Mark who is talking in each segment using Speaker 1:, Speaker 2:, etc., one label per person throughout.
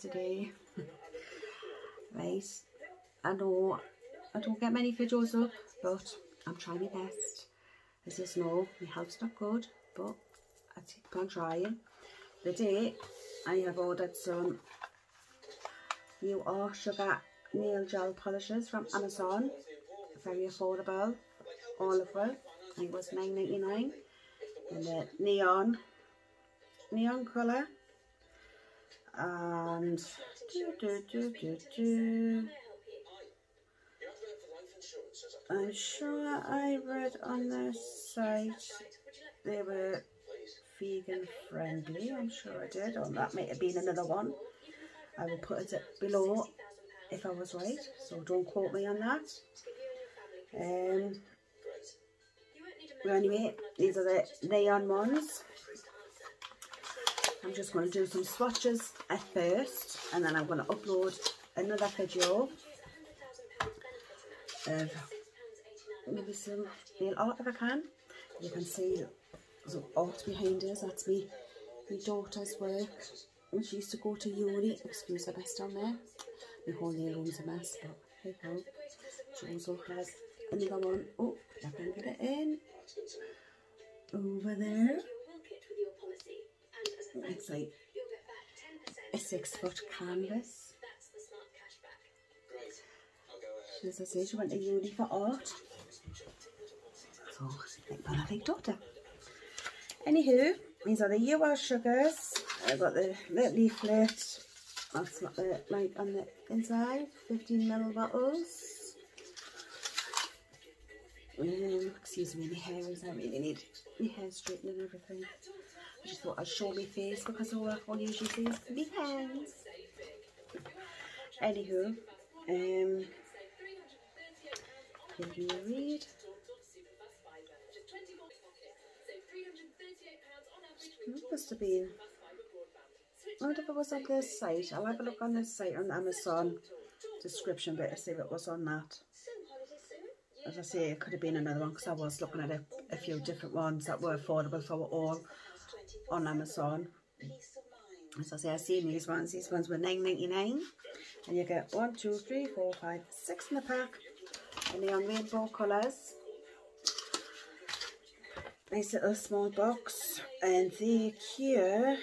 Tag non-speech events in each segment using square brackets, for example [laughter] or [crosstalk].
Speaker 1: Today. right, I know I don't get many videos up, but I'm trying my best. As you know, my health's not good, but I keep on trying. Today, I have ordered some new R Sugar nail gel polishes from Amazon. Very affordable, all of them. I think it was nine ninety nine. In the neon, neon colour. And do, do, do, do, do. I'm sure I read on their site they were vegan friendly. I'm sure I did. Or that might have been another one. I will put it below if I was right. So don't quote me on that. Um, anyway, these are the neon ones. I'm just going to do some swatches at first and then I'm going to upload another video of maybe some nail art if I can. You can see some art behind us. That's me, my daughter's work. When she used to go to uni, excuse the best down there. My whole nail room's a mess, but hey ho. She also has another one. Oh, I can get it in. Over there. It's like a six foot canvas. As I say, she went to uni for art. So, like perfect daughter. Anywho, these are the UR sugars. I've got the little leaflet. That's what the like on the inside. 15 ml bottles. Um, excuse me, my hair is I really need my hair straightened and everything. Just thought I'd show my face because all I can usually see is my hands. Anywho, um, me a read. It must have been. I wonder if it was on this site. I'll have a look on this site on Amazon description bit to see it was on that. As I say, it could have been another one because I was looking at a, a few different ones that were affordable for all on Amazon. As I say, I've seen these ones. These ones were nine ninety nine, and you get one, two, three, four, five, six in the pack, and they're rainbow colours. Nice little small box. And the cure.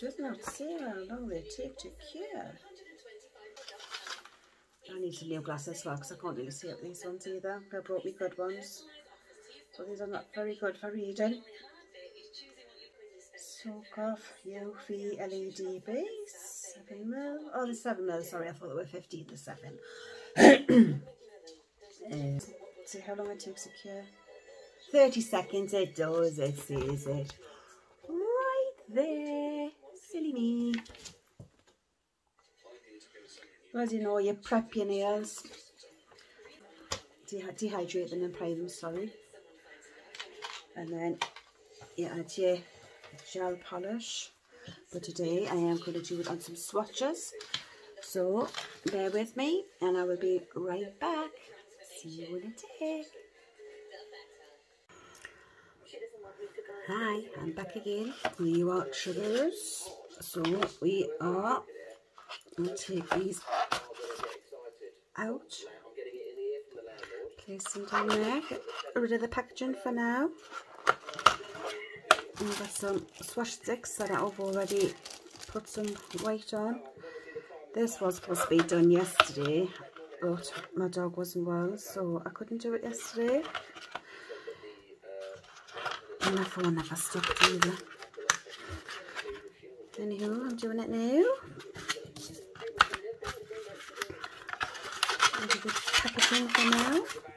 Speaker 1: Does not say how long they take to cure. I need some new glasses as well because I can't really see up these ones either. They brought me good ones. So these are not very good for reading soak off UV LED base 7 mil oh the 7 mil sorry I thought they were 15 to 7 uh, [coughs] see how long it takes to cure 30 seconds it does, it says it. Right there. Silly me. As you know, you prep your nails. De dehydrate them and prime them, sorry. And then you add your gel polish. But today I am going to do it on some swatches. So bear with me and I will be right back. See you in a tick. Hi, I'm back again UR sugars. So we are going to take these out. Place them down there. Get rid of the packaging for now. And got some swash sticks that I've already put some weight on. This was supposed to be done yesterday, but my dog wasn't well, so I couldn't do it yesterday. And my phone never stopped either. Anywho, I'm doing it now. Packaging for now.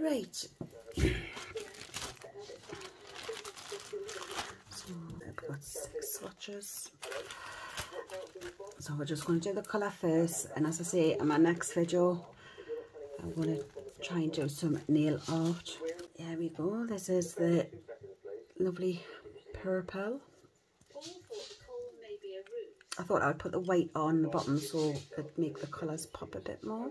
Speaker 1: Right. So I've got six swatches. So we're just going to do the colour first. And as I say, in my next video, I'm going to try and do some nail art. There we go. This is the lovely purple. I thought I would put the white on the bottom so it'd make the colours pop a bit more.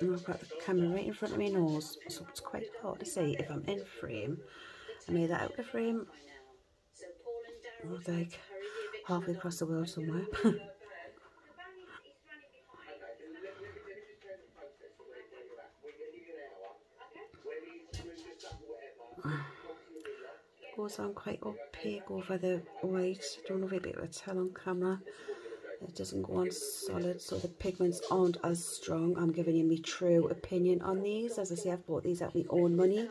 Speaker 1: And I've got the camera right in front of my nose, so it's quite hard to see if I'm in frame. I'm either out of frame or like halfway across the world somewhere. [laughs] Goes on quite opaque over the white. Don't know if you'll be able to tell on camera. It doesn't go on solid, so the pigments aren't as strong. I'm giving you my true opinion on these. As I say, I've bought these at my own money.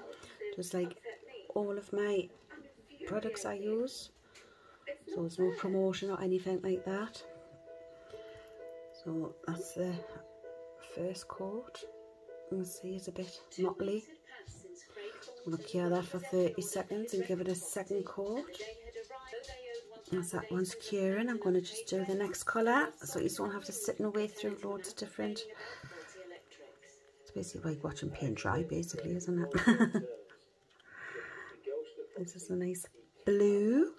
Speaker 1: Just like all of my products I use. So there's no promotion or anything like that. So that's the first coat. You can see it's a bit motley. I'm going to cure that for 30 seconds and give it a second coat. That one's curing, I'm going to just do the next colour so you don't have to sit and wait through loads of different... It's basically like watching paint dry, basically, isn't it? [laughs] this is a nice blue.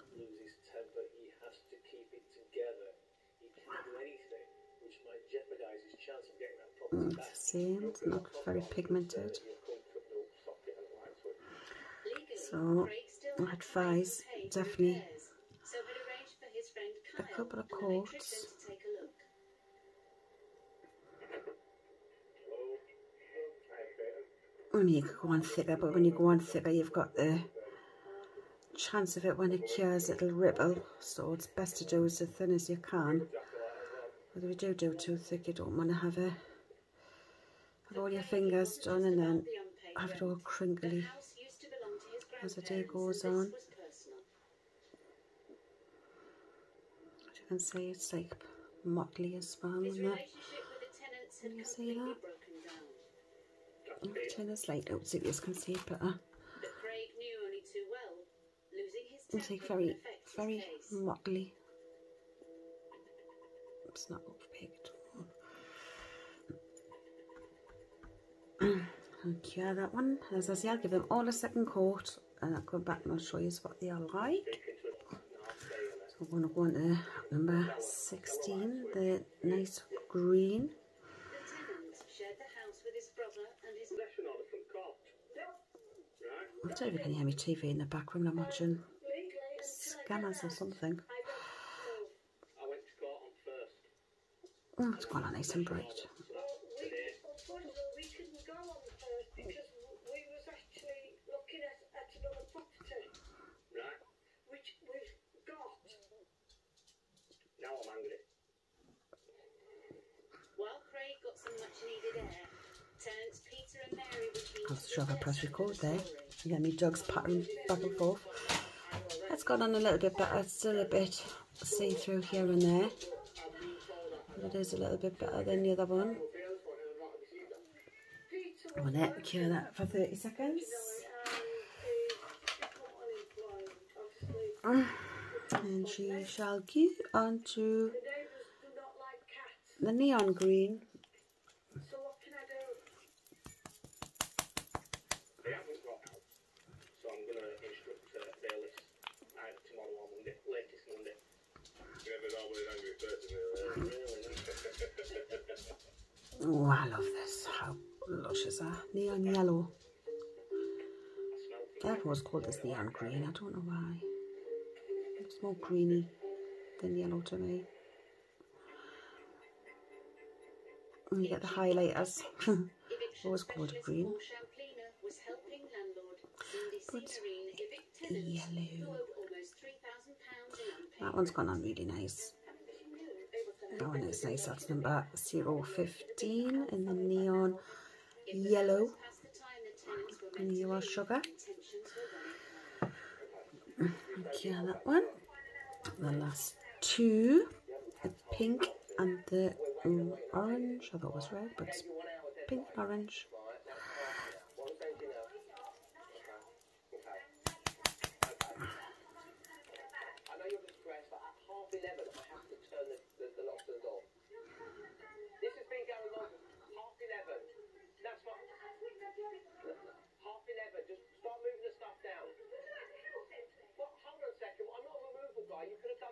Speaker 1: Mm. Same, it's not very pigmented. So,
Speaker 2: pay
Speaker 1: advise definitely a couple of. I mean, you go on thicker, but when you go on thicker, you've got the chance of it when it cures, it'll ripple. So it's best to do as thin as you can. But if you do do too thick, you don't want to have a have all your fingers done and then have it all crinkly. as the day goes on.
Speaker 2: this was personal.
Speaker 1: As you can see, it's like motley as well.
Speaker 2: His
Speaker 1: And that.
Speaker 2: relationship with the
Speaker 1: Can you see that? I'll turn this light out so you can see it better.
Speaker 2: That Craig knew only too well. Losing his
Speaker 1: It's like very, very motley. It's not opaque. I'll cure that one. As I say, I'll give them all a second coat and I'll come back and I'll show you what they are like. So we're going to go on to number 16, the nice green. I don't know if you can hear me TV in the background. I'm watching Scammers or something. Oh, it's quite nice and bright.
Speaker 3: Unfortunately, we couldn't go on the first because we was actually looking at, at another property,
Speaker 4: Right?
Speaker 3: which we've got.
Speaker 4: Now I'm angry.
Speaker 2: While Craig got some much needed air, tenants Peter and Mary were keen
Speaker 1: I'll
Speaker 2: to
Speaker 1: show if I
Speaker 2: share
Speaker 1: press
Speaker 2: some of
Speaker 1: record
Speaker 2: the
Speaker 1: there. You get me dogs pattering back and forth. It's gone on a little bit better. Still a bit see-through here and there. But it is a little bit better than the other one. I'm going cure that for 30 seconds. And she shall go on to
Speaker 3: The neighbours do not like cats,
Speaker 1: the neon green.
Speaker 3: so what can I do?
Speaker 4: They haven't got out. So I'm going to instruct uh, bailiffs either tomorrow or Monday, latest Monday. You never know when an angry person
Speaker 1: Oh, I love this. How lush is that? Neon yellow. Everyone's called this neon green. I don't know why. It's more greeny than yellow to me. And you get the highlighters. [laughs] Always called green.
Speaker 2: Was
Speaker 1: But yellow.
Speaker 2: owed almost £3,000 in unpaid
Speaker 1: That one's gone on really nice. One is nice. That's number 015 in the neon yellow. And
Speaker 2: UR
Speaker 1: sugar. Okay, that one. The last two, the pink and the orange. I thought it was red, but it's pink and orange. No. I'm not sure poor people getting affected, it's horrible. I'm using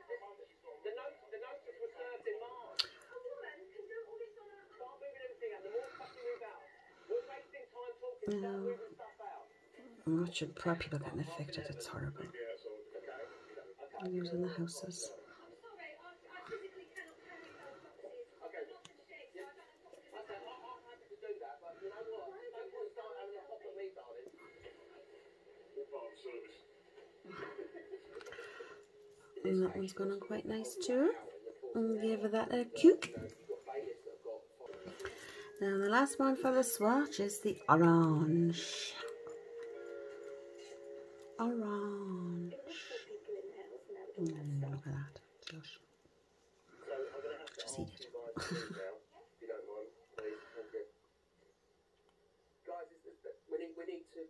Speaker 1: the houses.
Speaker 3: Sorry, I, I physically cannot carry those boxes. It's such a shame, so I don't have boxes.
Speaker 4: Okay, I- I'm happy to do that, but you know what? Don't put start having a pop at me, darling. All part of service.
Speaker 1: And that one's gone on quite nice too. And give her that a cook. Now the last one for the swatch is the orange. Orange. Mm, look at that.
Speaker 4: To
Speaker 1: Just eat it. [laughs]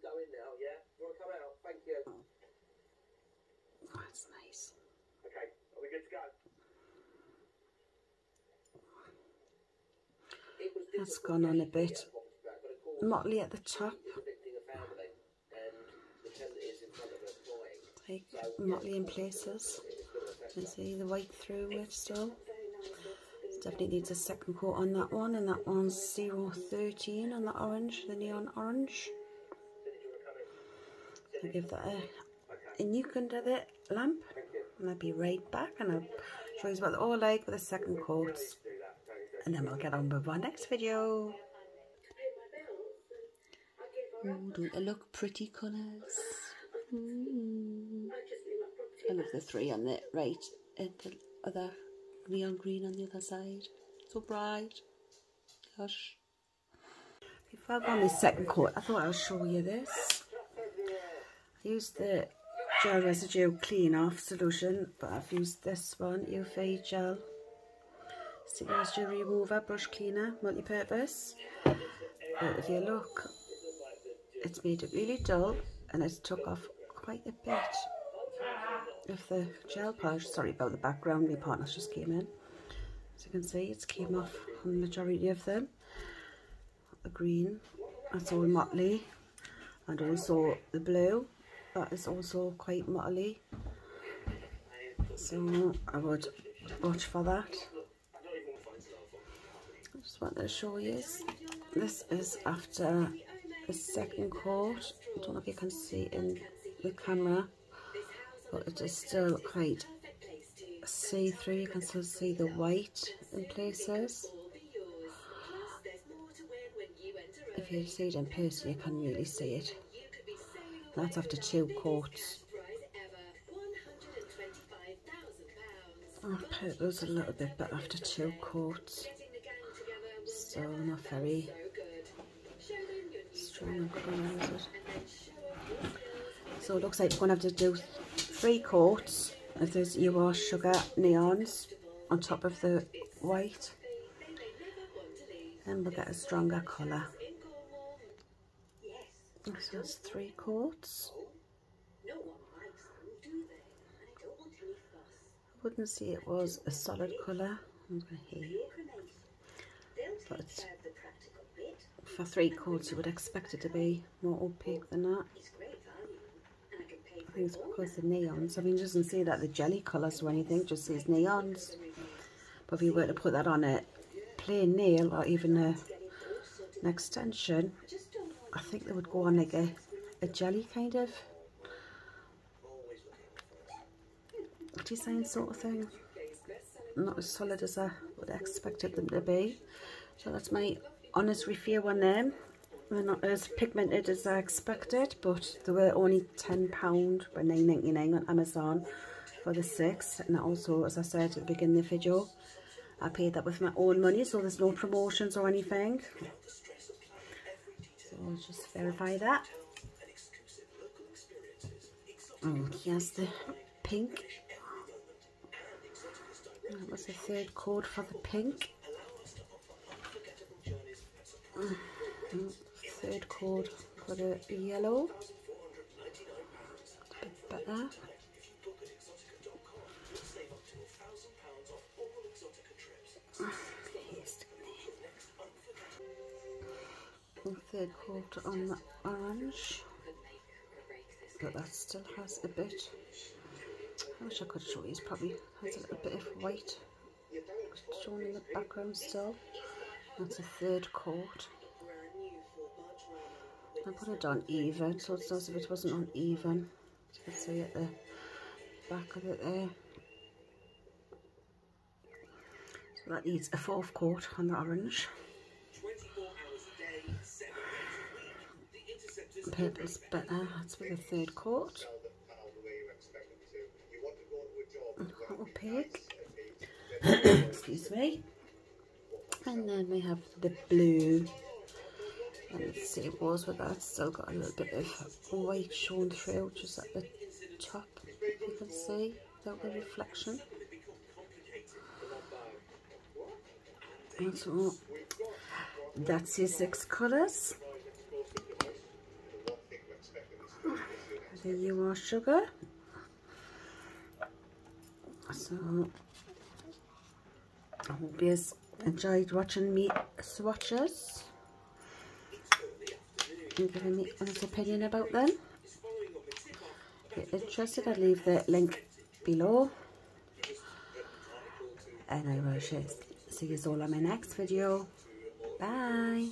Speaker 4: go in now, yeah? You want to come out? Thank you.
Speaker 1: Oh, That's nice.
Speaker 4: Okay, are we good to go? It was
Speaker 1: That's gone on a bit. Motley at the top. Like motley in places. You see the white through it still. Definitely needs a second coat on that one, and that one's 013 on the orange, the neon orange. I'll give that a, a nuke under the lamp, and I'll be right back, and I'll show you what they're all oh, like with the second coats, and then we'll get on with our next video.
Speaker 3: To pay my bills, and I give her
Speaker 1: Ooh, don't they look pretty colours? Mm.
Speaker 3: I just leave my property.
Speaker 1: I love the three on the right and the other neon green on the other side. So bright. Gosh. Before I go on my second coat, I thought I'll show you this. I used the gel residue clean off solution, but I've used this one, UV gel residue remover brush cleaner, multi-purpose. But if you look, it's made it really dull and it's took off quite a bit of the gel polish. Sorry about the background, my partner's just came in. As you can see, it's came off on the majority of them. The green, that's all motley. And also the blue, that is also quite motley. So I would watch for that. I just wanted to show you. This is after the second coat. I don't know if you can see in the camera, but it is still quite see-through. You can still see the white in places. If you see it in person, you can really see it. That's after two coats. I'll put those a little bit, but after two coats, so not very strong? So it looks like we're going to have to do three coats of those UR sugar neons on top of the white. And we'll get a stronger colour. So that's three coats. Wouldn't say it was a solid colour. I'm going to hear.
Speaker 2: Your cremation. They'll take
Speaker 1: But. For three coats, you would expect it to be more opaque than that.
Speaker 2: I
Speaker 1: think it's because the neons. I mean, it doesn't say that the jelly colours or anything, just says neons. But if you were to put that on a plain nail or even a, an extension, I think they would go on like a, a jelly kind of design sort of thing. Not as solid as I would expected them to be. So that's my honest review on them. They're not as pigmented as I expected, but they were only £10 by nine ninety nine on Amazon for the six. And also, as I said at the beginning of the video, I paid that with my own money, so there's no promotions or anything. So I'll just verify that. Oh, here's the pink. That was the third code for the pink. Third code for the yellow. A bit better. Third coat on the orange, but that still has a bit. I wish I could show you. It probably has a little bit of white shown in the background still. That's a third coat. I put it on even, so it's as if it wasn't on even. You can see at the back of it there. So that needs a fourth coat on the orange.
Speaker 5: 24 hours a day, 7 days a week. The Interceptors
Speaker 1: The purple's better, that's with the third
Speaker 6: where
Speaker 1: Little pig. [coughs] Excuse me. And then we have the blue. And the same goes with that. Still got a little bit of white shown through, just at the top. You can see without the reflection. And so that's your six
Speaker 6: to
Speaker 1: There you are, sugar. So, I hope enjoyed watching me swatches and giving me honest opinion about them. If you're interested, I'll leave the link below. And I will see you all on my next video. Bye.